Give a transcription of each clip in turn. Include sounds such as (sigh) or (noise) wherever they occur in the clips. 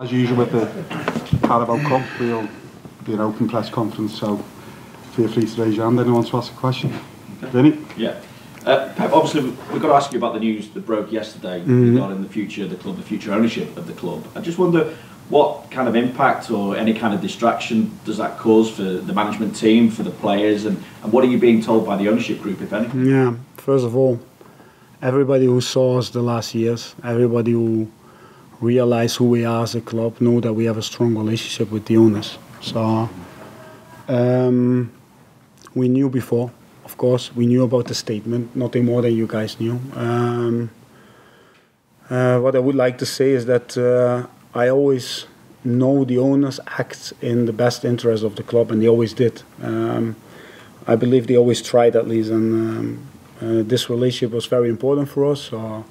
As usual with the Carabao Cup, we'll be an open press conference, so feel free to raise your hand. Anyone wants to ask a question? Okay. Vinny? Yeah. Uh, Pep, obviously, we've got to ask you about the news that broke yesterday mm-hmm. regarding the future of the club, the future ownership of the club. I just wonder what kind of impact or any kind of distraction does that cause for the management team, for the players, and, and what are you being told by the ownership group, if any? Yeah, first of all, everybody who saw us the last years, everybody who realize who we are as a club, know that we have a strong relationship with the owners. So um, we knew before, of course, we knew about the statement, nothing more than you guys knew. Um, uh, what I would like to say is that uh, I always know the owners act in the best interest of the club, and they always did. Um, I believe they always tried at least, and um, uh, this relationship was very important for us. So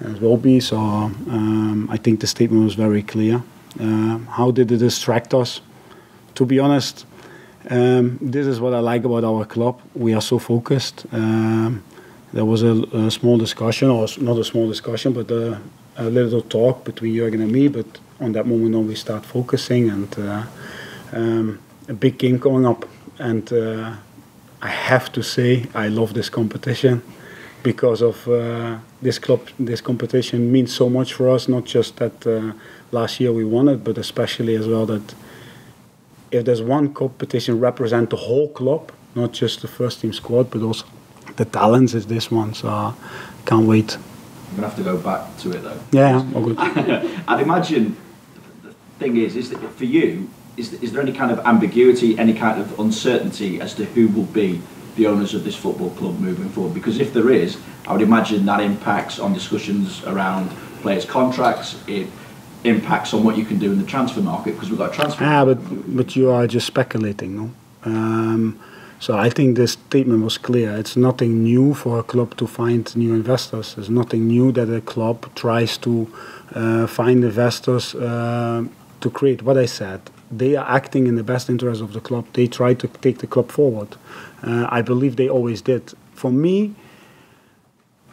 will be. So um, I think the statement was very clear. Uh, how did it distract us? To be honest, um, this is what I like about our club. We are so focused. Um, there was a, a, small discussion, or not a small discussion, but a, a, little talk between Jurgen and me. But on that moment on, we start focusing, and uh, um, a big game coming up. And uh, I have to say, I love this competition because of uh, this club, this competition means so much for us. Not just that uh, last year we won it, but especially as well that if there's one competition represent the whole club, not just the first team squad, but also the talents, is this one. So I can't wait. I'm gonna have to go back to it though. Yeah, all good. (laughs) I'd imagine the thing is, is that for you, is, is there any kind of ambiguity, any kind of uncertainty as to who will be the owners of this football club moving forward? Because if there is, I would imagine that impacts on discussions around players' contracts. It impacts on what you can do in the transfer market because we've got transfer. Ah, but but you are just speculating, no? Um, so I think the statement was clear. It's nothing new for a club to find new investors. There's nothing new that a club tries to uh, find investors uh, to create. What I said, they are acting in the best interest of the club. They try to take the club forward. Uh, I believe they always did. For me,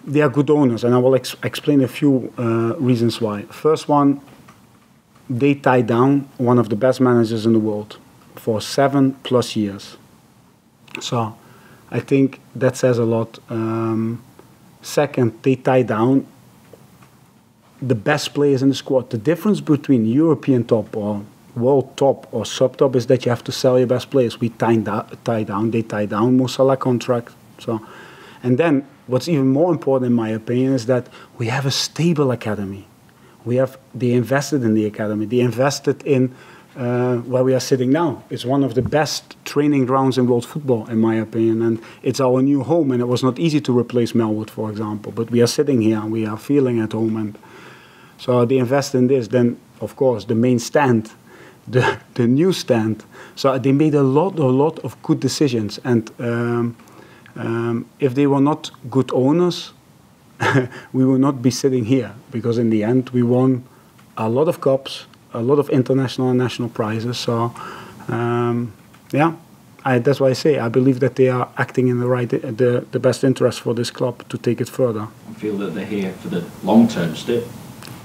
they are good owners, and I will ex explain a few uh, reasons why. First one, they tied down one of the best managers in the world for seven plus years. So I think that says a lot. Um, second, they tied down the best players in the squad. The difference between European top or world top or sub top is that you have to sell your best players. We tie, tie down, they tie down Mo Salah contract. So, and then what's even more important, in my opinion, is that we have a stable academy. We have they invested in the academy. They invested in uh, where we are sitting now. It's one of the best training grounds in world football, in my opinion, and it's our new home. And it was not easy to replace Melwood, for example, but we are sitting here and we are feeling at home. And so they invest in this. Then, of course, the main stand the, the newsstand. So they made a lot, a lot of good decisions. And um, um, if they were not good owners, (laughs) we would not be sitting here because in the end we won a lot of cups, a lot of international and national prizes. So um, yeah, I, that's why I say I believe that they are acting in the right, the, the best interest for this club to take it further. I feel that they're here for the long term still.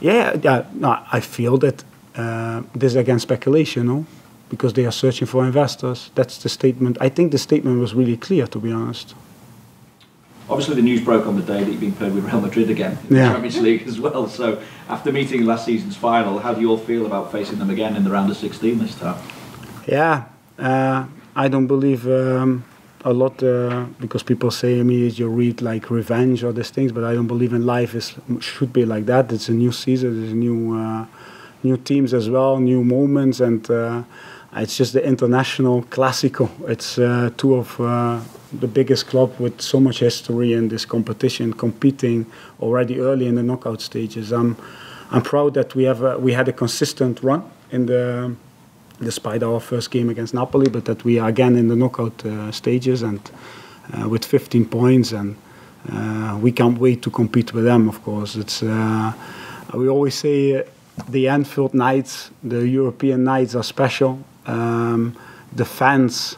Yeah, yeah. No, I feel that uh, this is again speculation, no? Because they are searching for investors. That's the statement. I think the statement was really clear, to be honest. Obviously, the news broke on the day that you've been paired with Real Madrid again in the yeah. Champions League as well. So, after meeting last season's final, how do you all feel about facing them again in the round of 16 this time? Yeah, uh, I don't believe um, a lot uh, because people say immediately you read like revenge or these things, but I don't believe in life is should be like that. It's a new season, it's a new uh, new teams as well, new moments, and uh, it's just the international classical. It's uh, two of uh, the biggest club with so much history in this competition, competing already early in the knockout stages. I'm I'm proud that we have a, we had a consistent run in the despite our first game against Napoli, but that we are again in the knockout uh, stages and uh, with 15 points and. Uh, we can't wait to compete with them. Of course, it's. we always say the Anfield nights, the European nights are special. Um, the fans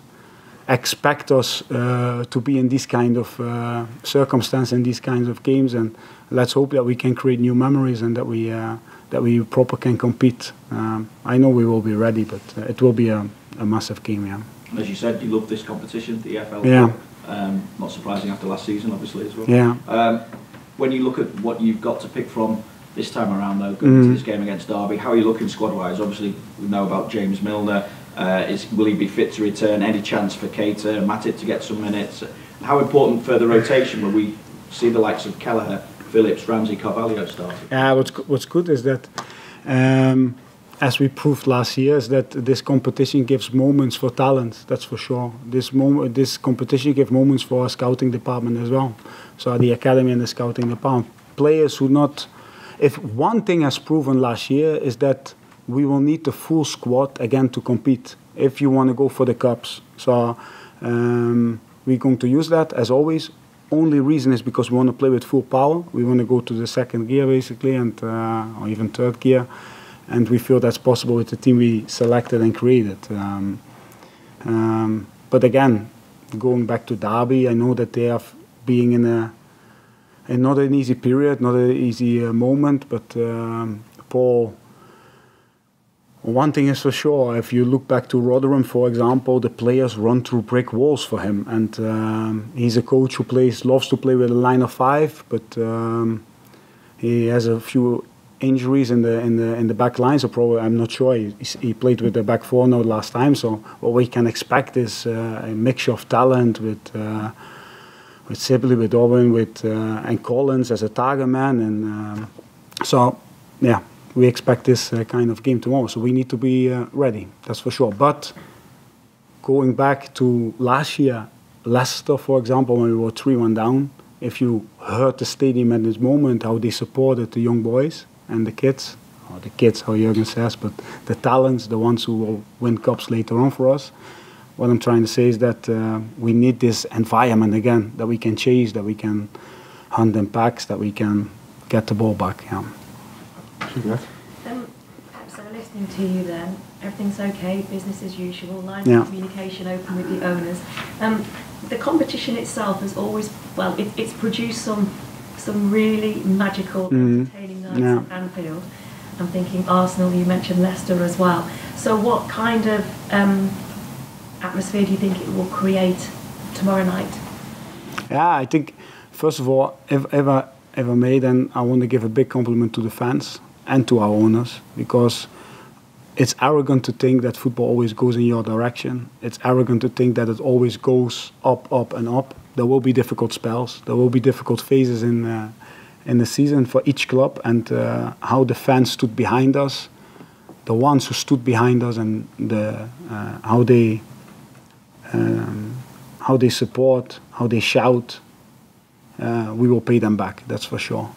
expect us uh, to be in these kind of uh, circumstances, in these kinds of games, and let's hope that we can create new memories and that we uh, that we proper can compete. Um, I know we will be ready, but uh, it will be a, a massive game. Yeah. As you said, you love this competition, the EFL. Yeah. Um, not surprising after last season, obviously as well. Yeah. Um, when you look at what you've got to pick from this time around, though, going to Mhm. this game against Derby, how are you looking squad-wise? Obviously, we know about James Milner. Uh, is will he be fit to return? Any chance for Keita, Matip to get some minutes? How important for the rotation will we see the likes of Kelleher, Phillips, Ramsey, Carvalho starting? Yeah, what's what's good is that, um, as we proved last year, is that this competition gives moments for talent. That's for sure. This moment, this competition gives moments for our scouting department as well. So the academy and the scouting department, players who not. If one thing has proven last year is that we will need the full squad again to compete if you want to go for the cups. So um, we're going to use that as always. Only reason is because we want to play with full power. We want to go to the second gear basically, and uh, or even third gear, and we feel that's possible with the team we selected and created. Um, um, but again, going back to Derby, I know that they are being in a, in not an easy period, not an easy uh, moment. But um, Paul, one thing is for sure: if you look back to Rotherham, for example, the players run through brick walls for him, and um, he's a coach who plays, loves to play with a line of five, but um, he has a few injuries in the in the in the back line. So probably I'm not sure. He, he played with the back four now last time. So what we can expect is uh, a mixture of talent with. Uh, with Sibley, with Owen, with uh, and Collins as a target man, and um, so yeah, we expect this uh, kind of game tomorrow. So we need to be uh, ready. That's for sure. But going back to last year, Leicester, for example, when we were three-one down, if you heard the stadium at this moment, how they supported the young boys and the kids, or the kids, how Jurgen says, but the talents, the ones who will win cups later on for us. What I'm trying to say is that uh, we need this environment again, that we can chase, that we can hunt in packs, that we can get the ball back. Yeah. Juliet? Um, so listening to you then, everything's okay, business as usual, lines Yeah. of communication open with the owners. Um, the competition itself has always, well, it, it's produced some some really magical, Mhm. entertaining nights Yeah. at Anfield. I'm thinking Arsenal, you mentioned Leicester as well. So what kind of um, atmosphere do you think it will create tomorrow night? Yeah, I think first of all, if ever ever made, and I want to give a big compliment to the fans and to our owners because it's arrogant to think that football always goes in your direction. It's arrogant to think that it always goes up, up, and up. There will be difficult spells. There will be difficult phases in uh, in the season for each club, and uh, how the fans stood behind us, the ones who stood behind us, and the uh, how they um, how they support, how they shout. Uh, we will pay them back. That's for sure.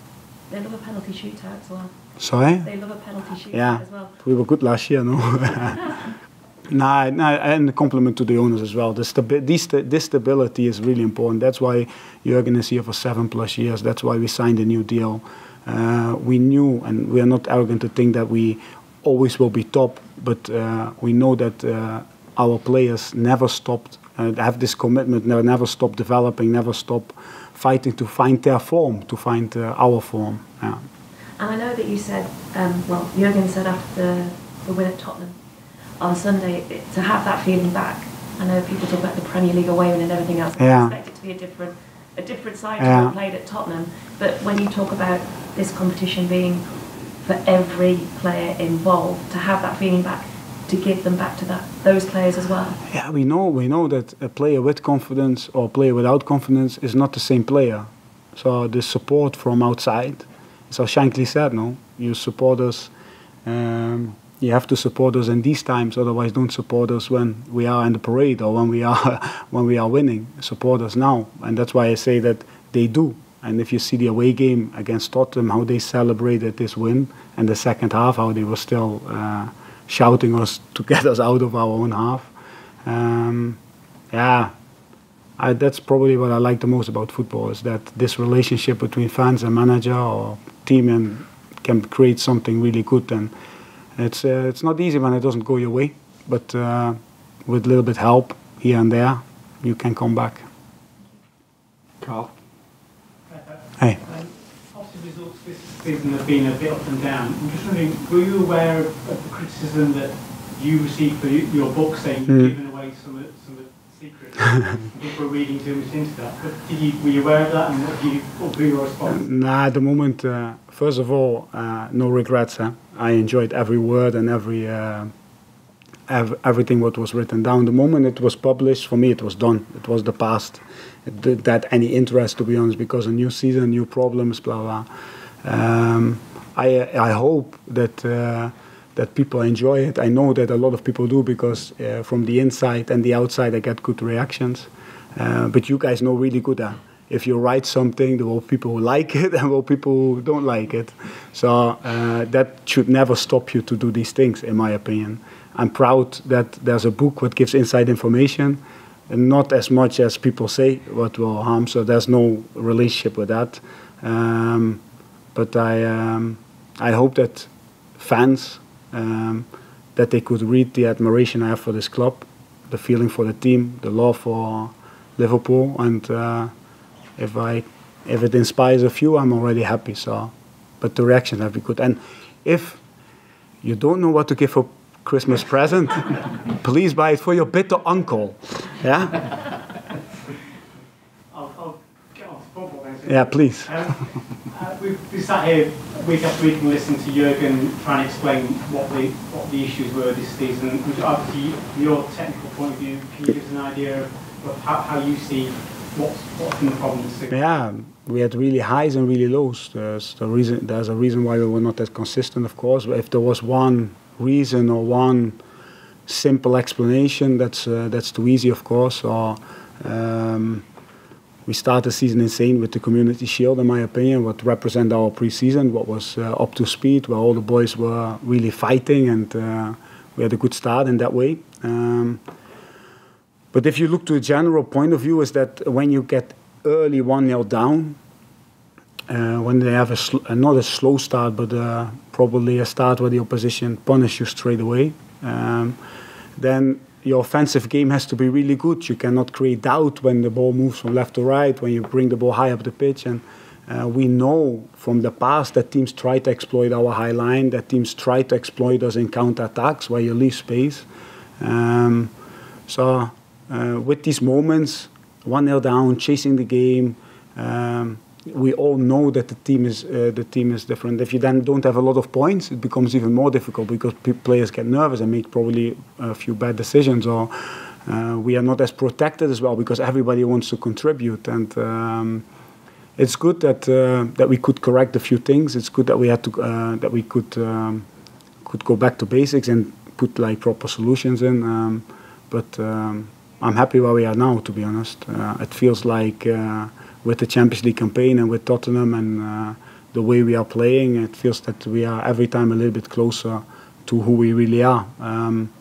They love a penalty shootout as well. Sorry. They love a penalty shootout Yeah, as well. we were good last year, no? (laughs) nah, nah, and a compliment to the owners as well. The stabi- this, this stability is really important. That's why Jurgen is here for seven plus years. That's why we signed a new deal. Uh, we knew, and we are not arrogant to think that we always will be top, but uh, we know that uh, our players never stopped, uh, have this commitment, never, never stop developing, never stop fighting to find their form, to find uh, our form. Yeah. And I know that you said, um, well, Jurgen said after the, the win at Tottenham on Sunday, it, to have that feeling back. I know people talk about the Premier League away win and everything else. but Yeah. I expect it to be a different, a different side to Yeah. what played at Tottenham. But when you talk about this competition being for every player involved, to have that feeling back, to give them back to that those players as well. Yeah, we know we know that a player with confidence or a player without confidence is not the same player. So the support from outside, so Shankly said, no, you support us. Um, you have to support us in these times. Otherwise, don't support us when we are in the parade or when we are (laughs) when we are winning. Support us now, and that's why I say that they do. And if you see the away game against Tottenham, how they celebrated this win, and the second half, how they were still uh, shouting us to get us out of our own half. Um, yeah, I, that's probably what I like the most about football is that this relationship between fans and manager or team and can create something really good. And it's uh, it's not easy when it doesn't go your way, but uh, with a little bit help here and there, you can come back. Carl? Hey. Positive results this season has been a bit up and down. I'm just wondering, were you aware of, of the criticism that you received for your book saying you've mm. given away some of, some of the secrets? (laughs) People are reading too much into that. But did you, were you aware of that and what, you, what was your response? Nah, at the moment, uh, first of all, uh, no regrets. Huh? I enjoyed every word and every. Uh, ev everything what was written down. The moment it was published, for me, it was done. It was the past. It did that any interest, to be honest, because a new season, new problems, blah blah. Um, I I hope that uh, that people enjoy it. I know that a lot of people do because uh, from the inside and the outside I get good reactions. Uh, but you guys know really good that if you write something, there will be people who (laughs) like it and there will be people who don't like it. So uh, that should never stop you to do these things, in my opinion. I'm proud that there's a book that gives inside information, and not as much as people say what will harm. So there's no relationship with that. Um, but I um, I hope that fans um, that they could read the admiration I have for this club, the feeling for the team, the love for Liverpool, and uh, if I if it inspires a few, I'm already happy. So, but the reaction have been good. And if you don't know what to give for Christmas present, (laughs) please buy it for your bitter uncle. Yeah. I'll, I'll get off football Yeah, please. Um, uh, we sat here week after week and listened to Jurgen trying to explain what the what the issues were this season. Obviously, from your technical point of view, can you give us an idea of how, how you see what's what's been the problem this season? Yeah, we had really highs and really lows. There's the reason. There's a reason why we were not as consistent, of course. But if there was one reason or one simple explanation, that's uh, that's too easy, of course. Or um, we started the season insane with the Community Shield, in my opinion, what represent our preseason, what was uh, up to speed, where all the boys were really fighting, and uh, we had a good start in that way. Um, but if you look to a general point of view, is that when you get early 1 0 down, uh, when they have a uh, not a slow start, but uh, probably a start where the opposition punish you straight away, um, then your offensive game has to be really good. You cannot create doubt when the ball moves from left to right, when you bring the ball high up the pitch. And uh, we know from the past that teams try to exploit our high line, that teams try to exploit us in counter attacks where you leave space. Um, so, uh, with these moments, 1 0 down, chasing the game, um, we all know that the team is uh, the team is different. If you then don't have a lot of points, it becomes even more difficult because players get nervous and make probably a few bad decisions, or uh, we are not as protected as well because everybody wants to contribute. And um, it's good that uh, that we could correct a few things. It's good that we had to uh, that we could um, could go back to basics and put like proper solutions in. Um, but um, I'm happy where we are now. To be honest, uh, it feels like uh, with the Champions League campaign and with Tottenham and uh, the way we are playing, it feels that we are every time a little bit closer to who we really are. Um,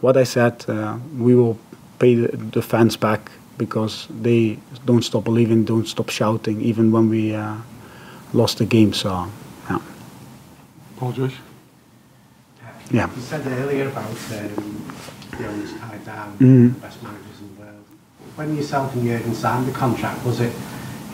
what I said, uh, we will pay the, the, fans back because they don't stop believing, don't stop shouting, even when we uh, lost the game. So, yeah. Paul Joyce? Yeah. You said earlier about um, the owners tied down, mm -hmm. the best managers in the world when yourself and Jurgen signed the contract, was it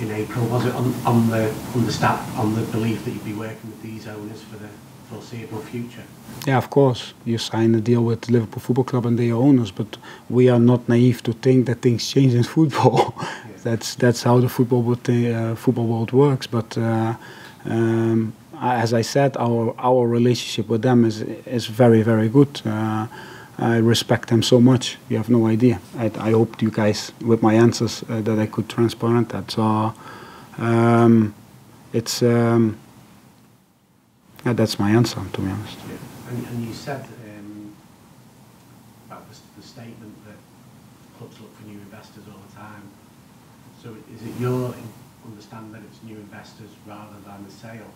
in April? Was it on, on the on the stat on the belief that you'd be working with these owners for the foreseeable future? Yeah, of course. You sign a deal with Liverpool Football Club and their owners, but we are not naive to think that things change in (laughs) football. yeah. That's that's how the football world, uh, football world works. But uh, um, as I said, our our relationship with them is is very very good. Uh, I respect them so much. You have no idea. I, I hoped you guys, with my answers, uh, that I could transparent that. So um, it's um, yeah, that's my answer, to be honest. Yeah. And, and, you said um, about the, the, statement that clubs look for new investors all the time. So is it your understanding that it's new investors rather than the sale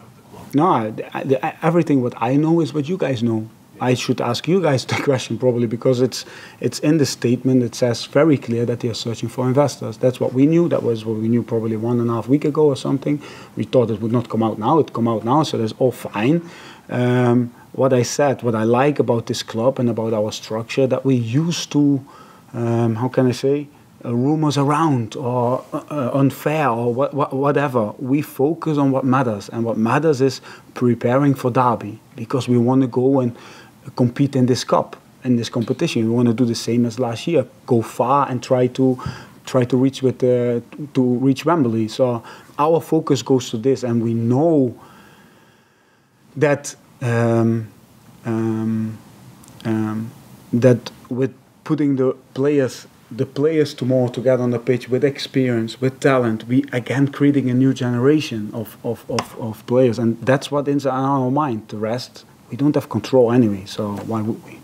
of the club? No, I, I, everything what I know is what you guys know. I should ask you guys (laughs) the question probably because it's it's in the statement. It says very clear that they are searching for investors. That's what we knew. That was what we knew probably one and a half week ago or something. We thought it would not come out now. It come out now, so that's all fine. Um, what I said, what I like about this club and about our structure, that we used to, um, how can I say, uh, rumors around or uh, uh, unfair or what, what, whatever. We focus on what matters, and what matters is preparing for Derby because we want to go and compete in this cup, in this competition. We want to do the same as last year, go far and try to try to reach with to reach Wembley. So our focus goes to this, and we know that um, um, um, that with putting the players the players tomorrow together on the pitch with experience, with talent, we again creating a new generation of, of, of, of players, and that's what is in our mind. The rest we don't have control anyway, so why would we?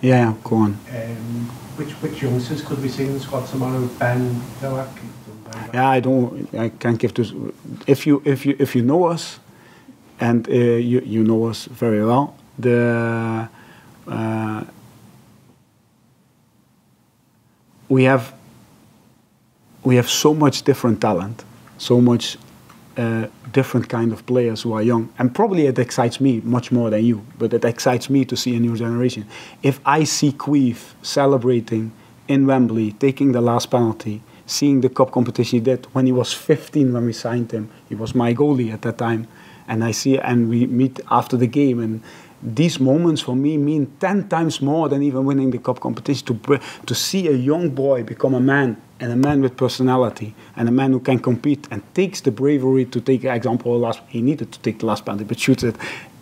Yeah, go on. Um, which which youngsters could we see in the squad tomorrow? Ben, Doak. Yeah, I don't. I can't give this. If you if you if you know us, and uh, you you know us very well, the. Uh, we have we have so much different talent, so much different kind of players who are young, and probably it excites me much more than you. But it excites me to see a new generation. If I see Caoimhin celebrating in Wembley, taking the last penalty, seeing the cup competition he did when he was 15 when we signed him, he was my goalie at that time, and I see and we meet after the game and these moments for me mean 10 times more than even winning the cup competition. To, to see a young boy become a man and a man with personality and a man who can compete and takes the bravery to take example last he needed to take the last penalty but shoots it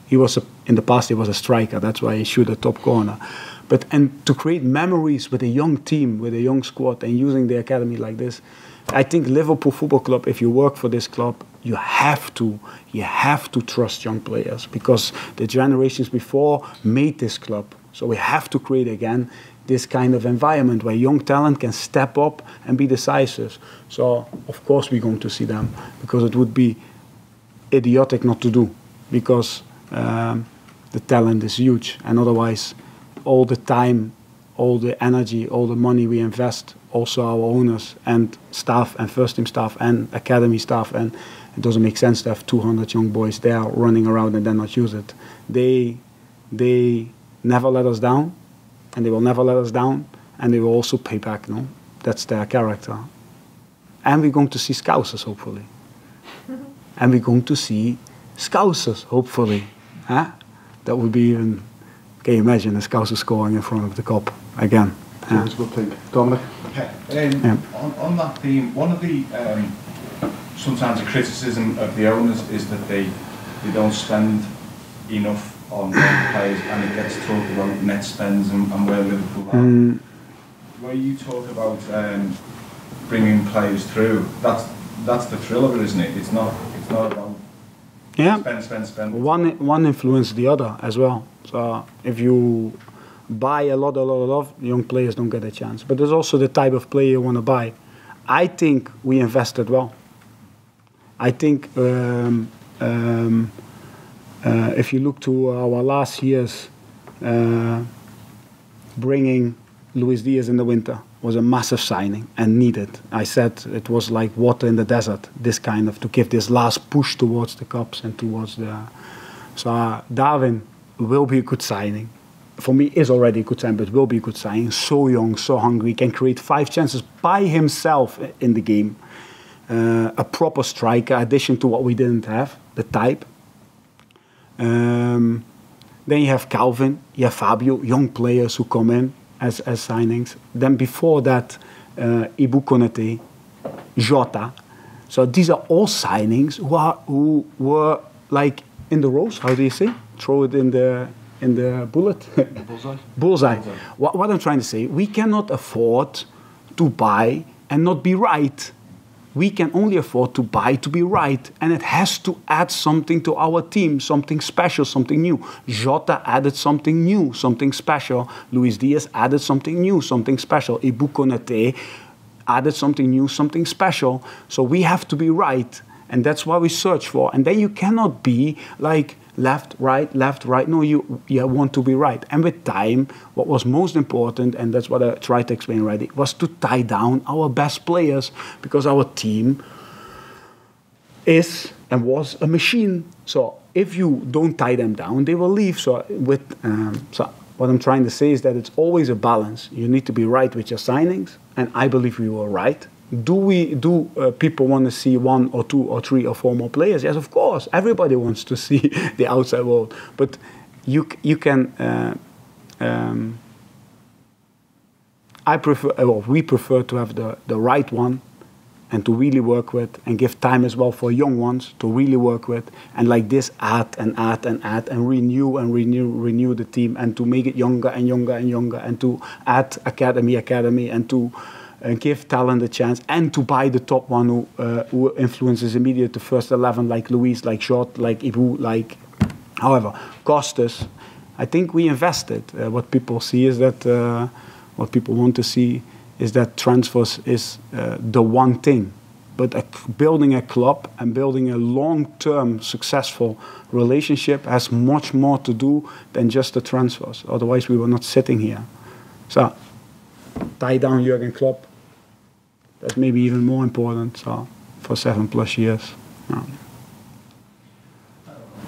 he was a, in the past he was a striker. That's why he shoot a top corner. But and to create memories with a young team with a young squad and using the academy like this I think Liverpool Football Club, if you work for this club, you have to you have to trust young players because the generations before made this club. So we have to create again this kind of environment where young talent can step up and be decisive. So of course we're going to see them because it would be idiotic not to do because um, the talent is huge and otherwise all the time all the energy, all the money we invest, also our owners and staff and first team staff and academy staff, and it doesn't make sense to have 200 young boys there running around and then not use it. They, they never let us down, and they will never let us down, and they will also pay back. No, that's their character. And we're going to see Scousers hopefully, (laughs) and we're going to see Scousers hopefully. Huh? That would be even. Can you imagine the Scousers scoring in front of the Kop again. Yeah. It's a good thing. Dominic? Okay. Um, yeah. on, on that theme, one of the um, sometimes a criticism of the owners is that they they don't spend enough on players, and it gets talked about net spends and, and where Liverpool are. Mm. Where you talk about um, bringing players through, that's that's the thrill of it, isn't it? It's not it's not about yeah. spend, spend, spend. One one influences the other as well. So if you buy a lot, a lot, a lot, young players don't get a chance. But there's also the type of player you want to buy. I think we invested well. I think um, um, uh, if you look to our last years, uh, bringing Luis Diaz in the winter was a massive signing and needed. I said it was like water in the desert, this kind of, to give this last push towards the Cups and towards the. So uh, Darwin will be a good signing for me is already a good sign, but will be a good sign. So young, so hungry, can create five chances by himself in the game. Uh, a proper striker, addition to what we didn't have, the type. Um, then you have Calvin, you have Fabio, young players who come in as, as signings. Then before that, uh, Ibou Konate, Jota. So these are all signings who, are, who were like in the rows, how do you say? Throw it in the in the bullet? (laughs) Bullseye. Bullseye. Bullseye. What, what I'm trying to say, we cannot afford to buy and not be right. We can only afford to buy to be right, and it has to add something to our team, something special, something new. Jota added something new, something special. Luis Diaz added something new, something special. Ibou Konate added something new, something special. So we have to be right, and that's why we search for. And then you cannot be like left, right, left, right. No, you, you want to be right. And with time, what was most important, and that's what I tried to explain already, was to tie down our best players because our team is and was a machine. So if you don't tie them down, they will leave. So with um, so what I'm trying to say is that it's always a balance. You need to be right with your signings, and I believe we were right. Do we? Do uh, people want to see one or two or three or four more players? Yes, of course. Everybody wants to (laughs) see the outside world, but you you can. Uh, um, I prefer, well, we prefer to have the, the right one and to really work with and give time as well for young ones to really work with and like this add and add and add and renew and renew renew the team and to make it younger and younger and younger and to add academy academy and to uh, give talent a chance and to buy the top one who, uh, who influences immediately the first 11 like Luis like Shot like Ibou like however Costas I think we invested uh, what people see is that uh, what people want to see is that transfers is uh, the one thing. But a, building a club and building a long-term successful relationship has much more to do than just the transfers. Otherwise, we were not sitting here. So, tie down Jurgen Klopp. That's maybe even more important. So, for seven plus years. Yeah.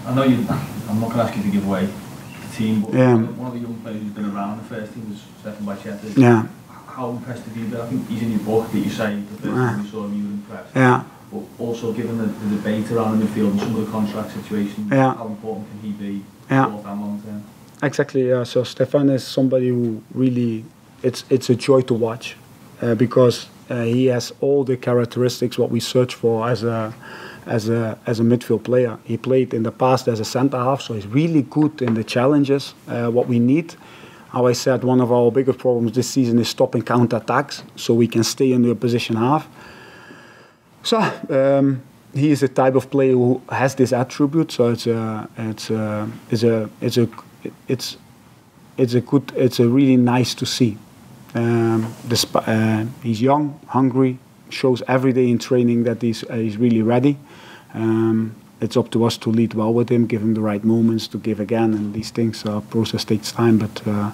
I know you. I'm not going to ask you to give away the team, but yeah. one of the young players who's been around the first team was Stefan Bajcetic. Yeah how impressed have you been? I think he's in your book that you say the first time you saw him you were impressed. Yeah. But also given the, the debate around the midfield and some of the contract situations, yeah. how important can he be yeah. short and long term? Exactly. Yeah. So Stefan is somebody who really it's it's a joy to watch uh, because uh, he has all the characteristics what we search for as a as a as a midfield player. He played in the past as a centre half, so he's really good in the challenges uh, what we need how I said, one of our biggest problems this season is stopping counter attacks, so we can stay in the opposition half. So um, he is a type of player who has this attribute. So it's a, it's a, it's a, it's a, it's, it's a good, it's a really nice to see. Um, uh, he's young, hungry, shows every day in training that he's, uh, he's really ready. Um, it's up to us to lead well with him, give him the right moments to give again, and these things. Uh, process takes time, but uh,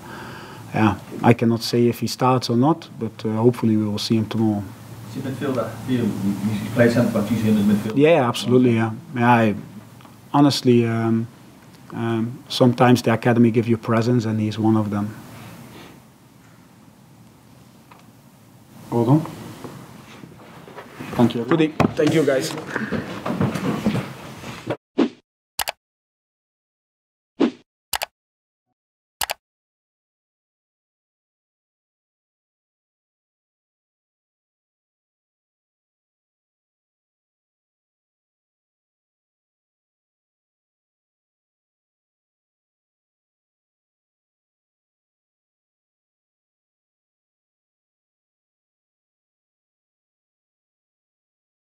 yeah, I cannot say if he starts or not, but uh, hopefully we will see him tomorrow. Is he midfielder you? You play centre back, see him as? Yeah, absolutely. Yeah, yeah. I, honestly, um, um, sometimes the academy give you presence, and he's one of them. Well done. Thank you. Everyone. Thank you, guys.